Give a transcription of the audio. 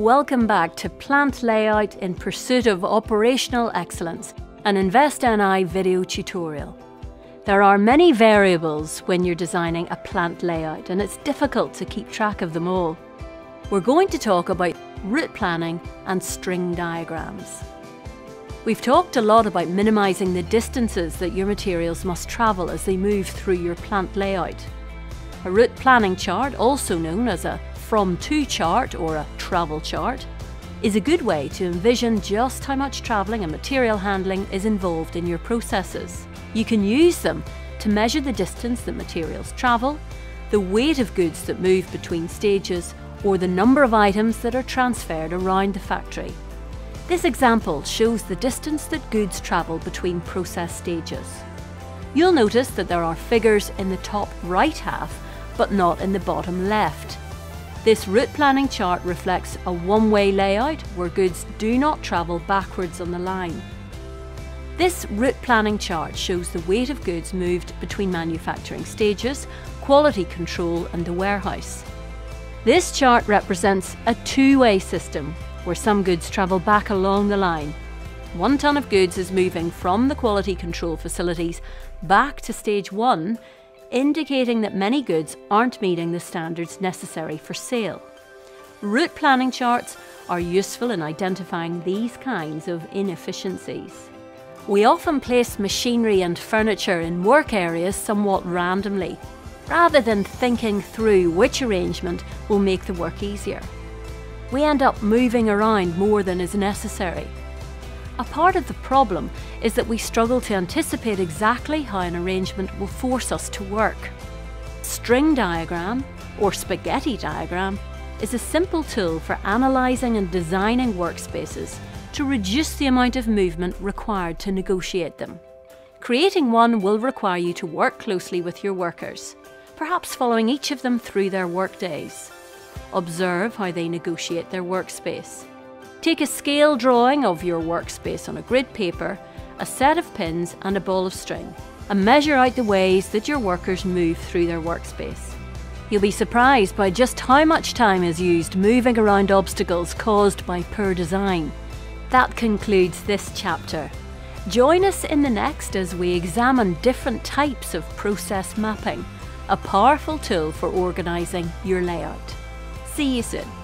Welcome back to Plant Layout in Pursuit of Operational Excellence, an InvestNI video tutorial. There are many variables when you're designing a plant layout and it's difficult to keep track of them all. We're going to talk about route planning and string diagrams. We've talked a lot about minimising the distances that your materials must travel as they move through your plant layout. A route planning chart, also known as a from to chart or a travel chart, is a good way to envision just how much travelling and material handling is involved in your processes. You can use them to measure the distance that materials travel, the weight of goods that move between stages, or the number of items that are transferred around the factory. This example shows the distance that goods travel between process stages. You'll notice that there are figures in the top right half, but not in the bottom left. This route planning chart reflects a one-way layout where goods do not travel backwards on the line. This route planning chart shows the weight of goods moved between manufacturing stages, quality control and the warehouse. This chart represents a two-way system where some goods travel back along the line. One tonne of goods is moving from the quality control facilities back to stage one indicating that many goods aren't meeting the standards necessary for sale. Route planning charts are useful in identifying these kinds of inefficiencies. We often place machinery and furniture in work areas somewhat randomly, rather than thinking through which arrangement will make the work easier. We end up moving around more than is necessary. A part of the problem is that we struggle to anticipate exactly how an arrangement will force us to work. String diagram, or spaghetti diagram, is a simple tool for analysing and designing workspaces to reduce the amount of movement required to negotiate them. Creating one will require you to work closely with your workers, perhaps following each of them through their workdays. Observe how they negotiate their workspace. Take a scale drawing of your workspace on a grid paper, a set of pins and a ball of string, and measure out the ways that your workers move through their workspace. You'll be surprised by just how much time is used moving around obstacles caused by poor design. That concludes this chapter. Join us in the next as we examine different types of process mapping, a powerful tool for organising your layout. See you soon.